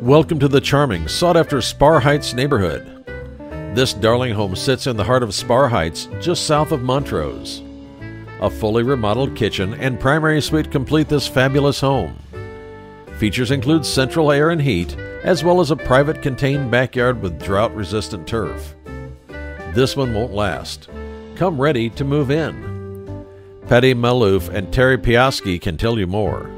Welcome to the charming, sought after Sparr Heights neighborhood. This darling home sits in the heart of Sparr Heights, just south of Montrose. A fully remodeled kitchen and primary suite complete this fabulous home. Features include central air and heat, as well as a private contained backyard with drought resistant turf. This one won't last. Come ready to move in. Patti Maloof and Terry Piaski can tell you more.